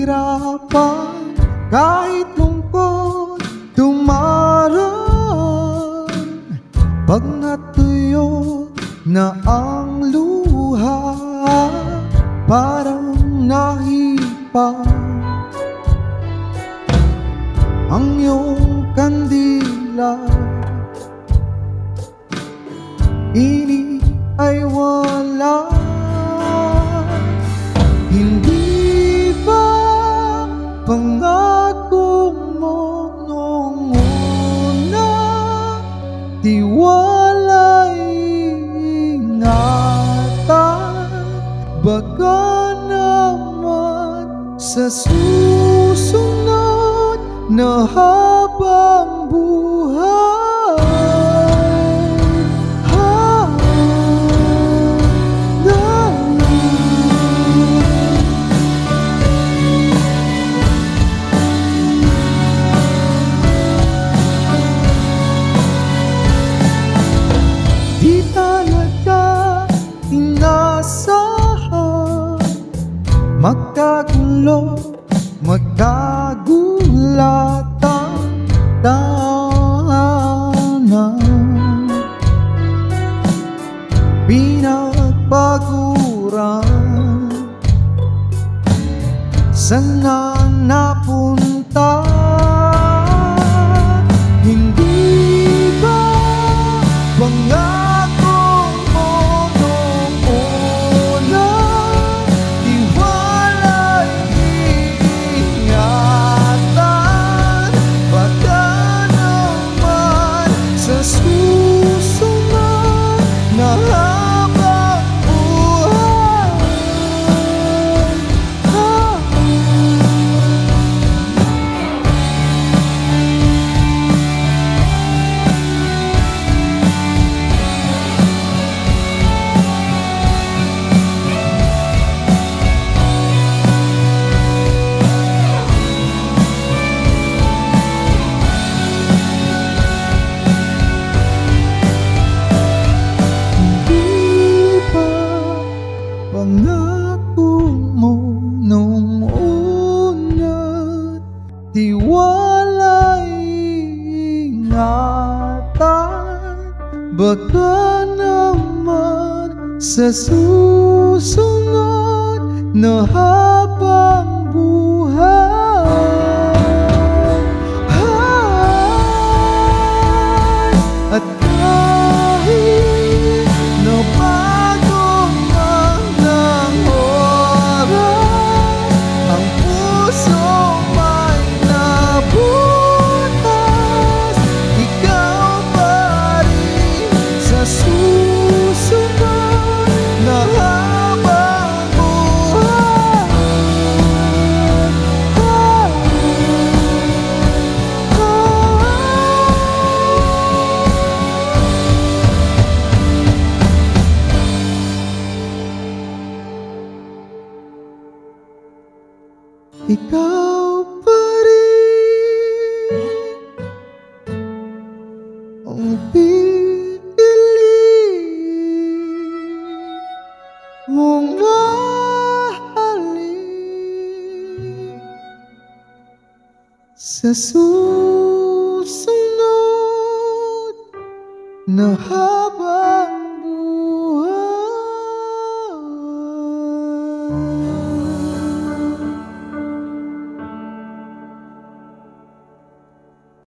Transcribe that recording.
hirapan Kahit lungkot tumaran Pag natuyo na ang luha Parang nahipa. Ang iyong kandila Ini ay wala na habang buhay Ah, ah, Di talaga inasahan Magkagulo, magkagulatang Pinagbaguran Sana napunta Baka naman sa susunod na habang ikaw pa rin ang pipiling mong mahalin sa susunod na habang buhay.